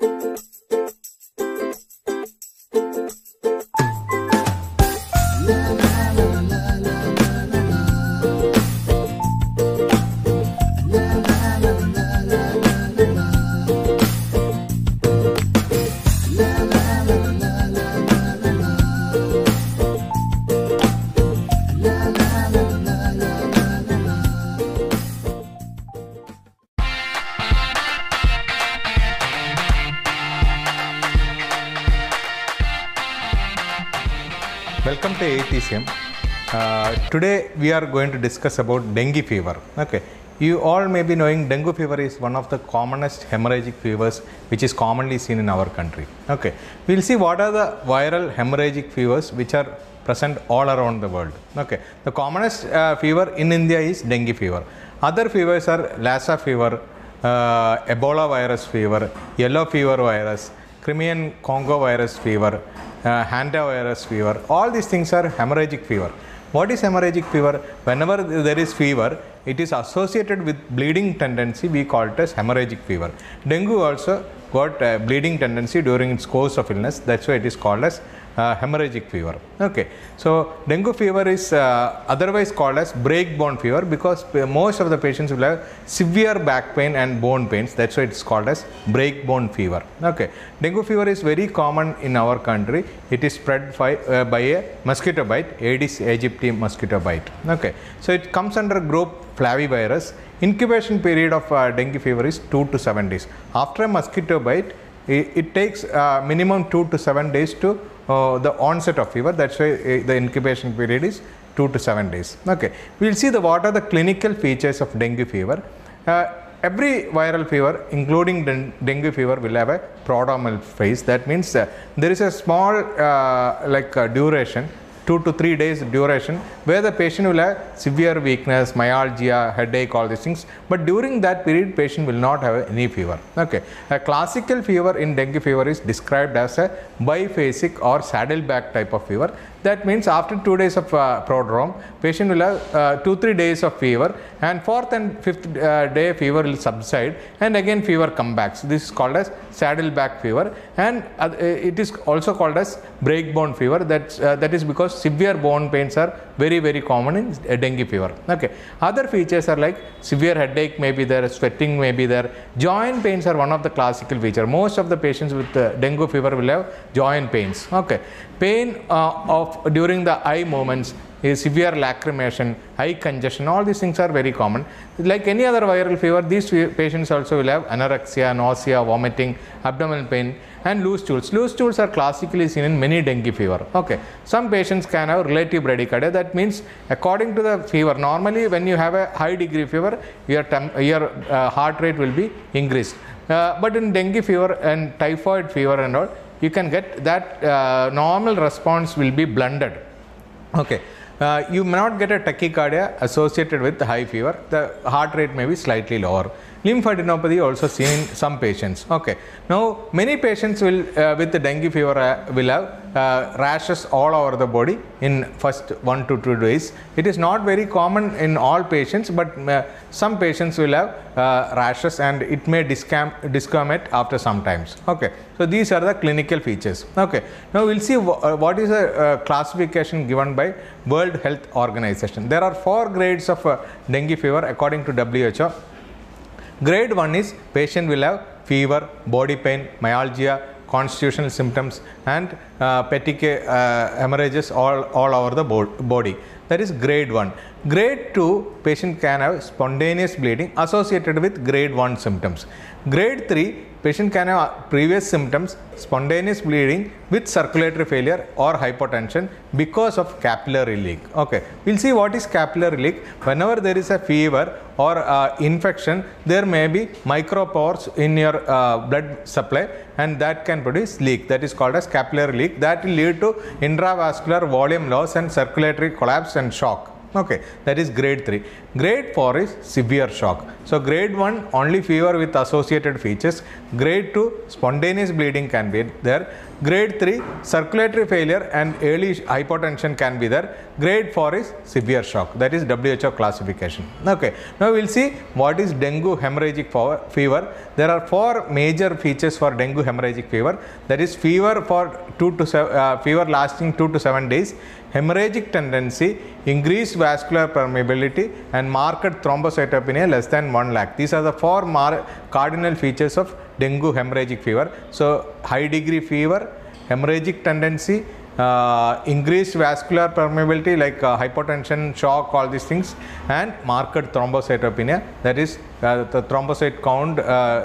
Welcome Uh, today we are going to discuss about dengue fever. Okay, you all may be knowing dengue fever is one of the commonest hemorrhagic fevers which is commonly seen in our country. Okay, we'll see what are the viral hemorrhagic fevers which are present all around the world. Okay, the commonest uh, fever in India is dengue fever. Other fevers are Lassa fever, uh, Ebola virus fever, yellow fever virus, Crimean Congo virus fever, uh, hantavirus fever. All these things are hemorrhagic fever. What is hemorrhagic fever? Whenever there is fever, it is associated with bleeding tendency. We call it as hemorrhagic fever. Dengue also got bleeding tendency during its course of illness. That's why it is called as hemorrhagic fever. Okay, so dengue fever is uh, otherwise called as break bone fever because most of the patients will have severe back pain and bone pains. That's why it's called as break bone fever. Okay, dengue fever is very common in our country. It is spread by, uh, by a mosquito bite, Aedes aegypti mosquito bite. Okay, so it comes under group flavivirus. Incubation period of uh, dengue fever is two to seven days. After a mosquito bite, it, takes uh, minimum two to seven days to uh, the onset of fever. That's why uh, the incubation period is two to seven days. Okay, we'll see the what are the clinical features of dengue fever. Every viral fever, including den- dengue fever, will have a prodromal phase. That means there is a small like duration two to three days duration where the patient will have severe weakness, myalgia, headache, all these things. But during that period, patient will not have any fever. Okay. A classical fever in dengue fever is described as a biphasic or saddleback type of fever. That means after two days of uh, prodrome, patient will have uh, two three days of fever, and fourth and fifth uh, day fever will subside, and again fever come back. So this is called as saddleback fever, and uh, it is also called as break bone fever. That's uh, that is because severe bone pains are very very common in dengue fever. Okay. Other features are like severe headache may be there, sweating may be there. Joint pains are one of the classical feature. Most of the patients with uh, dengue fever will have joint pains. Okay. Pain uh, of during the eye movements is severe lacrimation, eye congestion, all these things are very common. Like any other viral fever, these patients also will have anorexia, nausea, vomiting, abdominal pain, and loose stools. Loose stools are classically seen in many dengue fever. Okay, some patients can have relative bradycardia. That means, according to the fever, normally when you have a high degree fever, your your uh, heart rate will be increased. Uh, but in dengue fever and typhoid fever and all, you can get that uh, normal response will be blunted. Okay. Uh, you may not get a tachycardia associated with high fever. The heart rate may be slightly lower. Lymphadenopathy also seen in some patients. Okay. Now, many patients will uh, with the dengue fever uh, will have uh, rashes all over the body in first one to two days. It is not very common in all patients, but uh, some patients will have uh, rashes and it may desquamate after some times. Okay. So these are the clinical features. Okay. Now we'll see uh, what is uh, classification given by World Health Organization. There are four grades of dengue fever according to WHO. Grade 1 is patient will have fever, body pain, myalgia, constitutional symptoms and uh, petechiae uh, hemorrhages all, all over the bo- body. That is grade 1. Grade 2 patient can have spontaneous bleeding associated with grade 1 symptoms. Grade 3 patient can have previous symptoms spontaneous bleeding with circulatory failure or hypotension because of capillary leak. Okay, we'll see what is capillary leak. Whenever there is a fever or uh, infection, there may be micropores in your uh, blood supply and that can produce leak. That is called as capillary leak. That will lead to intravascular volume loss and circulatory collapse and shock. Okay, that is grade 3. Grade 4 is severe shock. So grade 1 only fever with associated features. Grade 2 spontaneous bleeding can be there. Grade 3 circulatory failure and early hypotension can be there. Grade 4 is severe shock. That is WHO classification. Okay. Now we'll see what is dengue hemorrhagic fever. There are four major features for dengue hemorrhagic fever. That is fever for 2 to seven, uh, fever lasting 2 to 7 days, hemorrhagic tendency, increased vascular permeability and marked thrombocytopenia less than 1 lakh. These are the four cardinal features of dengue hemorrhagic fever. So, high degree fever, hemorrhagic tendency, uh, increased vascular permeability like uh, hypotension, shock, all these things and marked thrombocytopenia that is uh, the thrombocyte count, uh,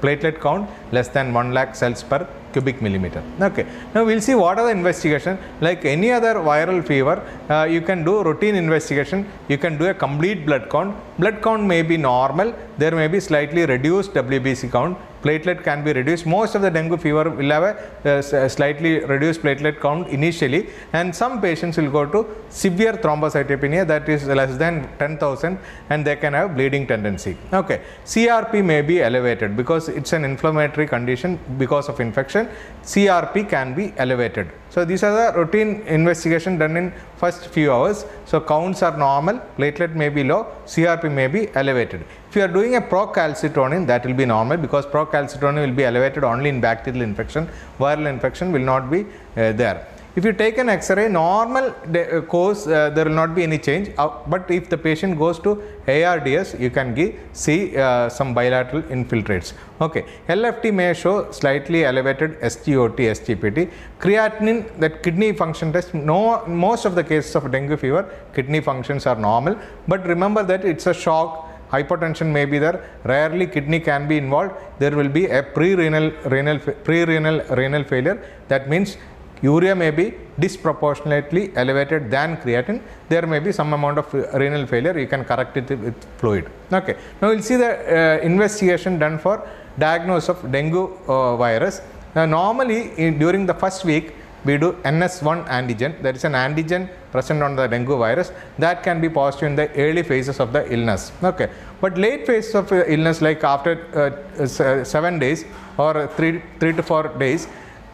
platelet count less than 1 lakh cells per cubic millimeter. Okay. Now we'll see what are the investigation. Like any other viral fever, uh, you can do routine investigation. You can do a complete blood count. Blood count may be normal. There may be slightly reduced WBC count. Platelet can be reduced. Most of the dengue fever will have a, uh, slightly reduced platelet count initially, and some patients will go to severe thrombocytopenia that is less than 10,000, and they can have bleeding tendency. Okay. CRP may be elevated because it's an inflammatory condition because of infection. CRP can be elevated. So these are the routine investigation done in first few hours. So counts are normal, platelet may be low, CRP may be elevated. If you are doing a procalcitonin that will be normal because procalcitonin will be elevated only in bacterial infection, viral infection will not be uh, there. If you take an X-ray, normal uh, course, uh, there will not be any change. Uh, but if the patient goes to ARDS, you can give, see uh, some bilateral infiltrates. Okay. LFT may show slightly elevated SGOT, SGPT. Creatinine, that kidney function test, no, most of the cases of dengue fever, kidney functions are normal. But remember that it's a shock hypertension may be there rarely kidney can be involved there will be a pre-renal renal pre-renal renal failure that means urea may be disproportionately elevated than creatinine, there may be some amount of renal failure, you can correct it with fluid. Okay. Now, we will see the uh, investigation done for diagnosis of dengue uh, virus. Now, normally in, during the first week, we do NS1 antigen, there is an antigen present on the dengue virus that can be positive in the early phases of the illness. Okay. But late phases of illness like after uh, uh 7 days or 3, 3 to 4 days,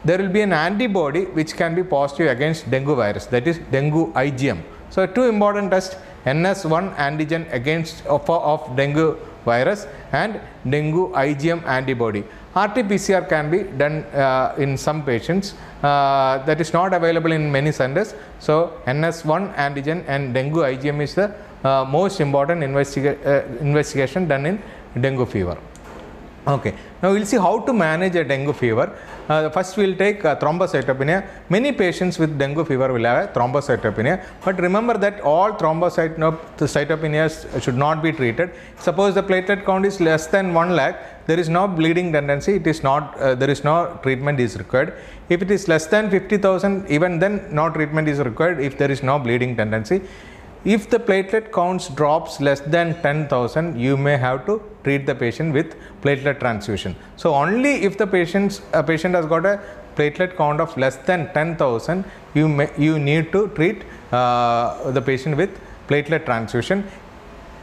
there will be an antibody which can be positive against dengue virus that is dengue IgM. So, two important tests NS1 antigen against of, of dengue virus and dengue IgM antibody. RT-PCR can be done uh, in some patients uh, that is not available in many centers. So, NS1 antigen and dengue IgM is the uh, most important investiga uh, investigation done in dengue fever. Okay. Now, we will see how to manage a dengue fever. Uh, first, we will take uh, thrombocytopenia. Many patients with dengue fever will have thrombocytopenia. But remember that all thrombocytopenias should not be treated. Suppose the platelet count is less than 1 lakh, there is no bleeding tendency, it is not, uh, there is no treatment is required. If it is less than 50,000, even then no treatment is required if there is no bleeding tendency. If the platelet counts drops less than 10,000, you may have to treat the patient with platelet transfusion. So only if the patient's, a patient has got a platelet count of less than 10,000, you may, you need to treat uh, the patient with platelet transfusion.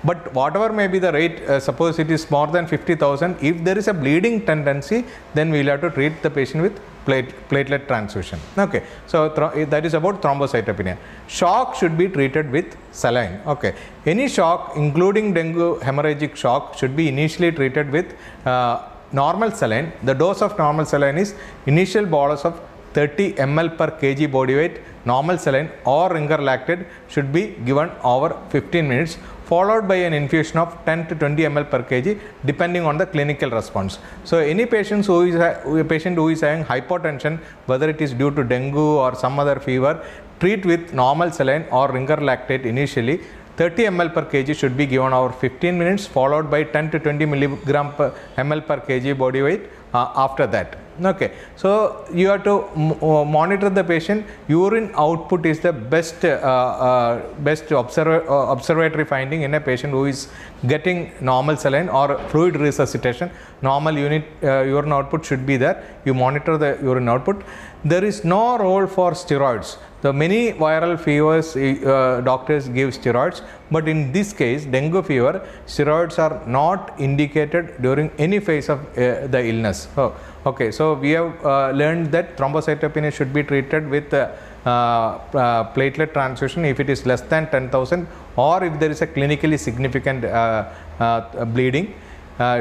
But whatever may be the rate, uh, suppose it is more than 50,000, if there is a bleeding tendency, then we will have to treat the patient with plate, platelet transfusion. Okay, so that is about thrombocytopenia. Shock should be treated with saline. Okay, any shock, including dengue hemorrhagic shock, should be initially treated with uh, normal saline. The dose of normal saline is initial bolus of 30 ml per kg body weight normal saline or ringer lactate should be given over 15 minutes followed by an infusion of 10 to 20 ml per kg depending on the clinical response. So, any patients who is a patient who is having hypotension whether it is due to dengue or some other fever treat with normal saline or ringer lactate initially 30 ml per kg should be given over 15 minutes followed by 10 to 20 milligram per ml per kg body weight uh, after that. Okay, so you have to uh, monitor the patient. Urine output is the best uh, uh, best uh, observatory finding in a patient who is getting normal saline or fluid resuscitation. Normal unit uh, urine output should be there. You monitor the urine output. There is no role for steroids. The many viral fevers uh, doctors give steroids, but in this case, dengue fever, steroids are not indicated during any phase of uh, the illness. Oh, okay, so we have uh, learned that thrombocytopenia should be treated with uh, uh, platelet transfusion if it is less than 10,000 or if there is a clinically significant uh, bleeding.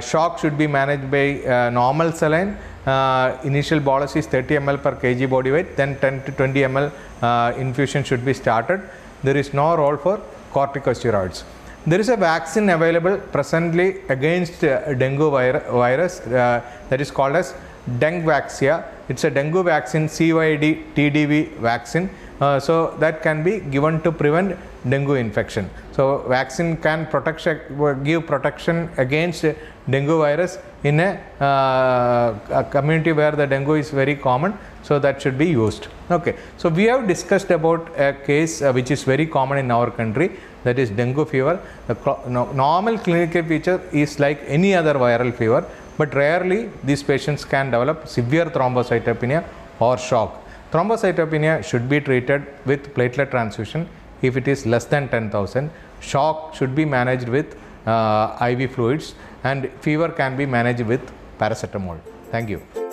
Shock should be managed by normal saline. Uh, initial bolus is 30 ml per kg body weight, then 10 to 20 ml uh, infusion should be started. There is no role for corticosteroids. There is a vaccine available presently against uh, dengue vir- virus uh, that is called as Dengvaxia. It's a dengue vaccine, CYD TDV vaccine. Uh, so that can be given to prevent dengue infection. So vaccine can give protection against dengue virus in a, uh, a community where the dengue is very common. So that should be used. Okay. So we have discussed about a case uh, which is very common in our country that is dengue fever. The no, normal clinical feature is like any other viral fever, but rarely these patients can develop severe thrombocytopenia or shock. Thrombocytopenia should be treated with platelet transfusion if it is less than 10,000. Shock should be managed with uh, IV fluids and fever can be managed with paracetamol. Thank you.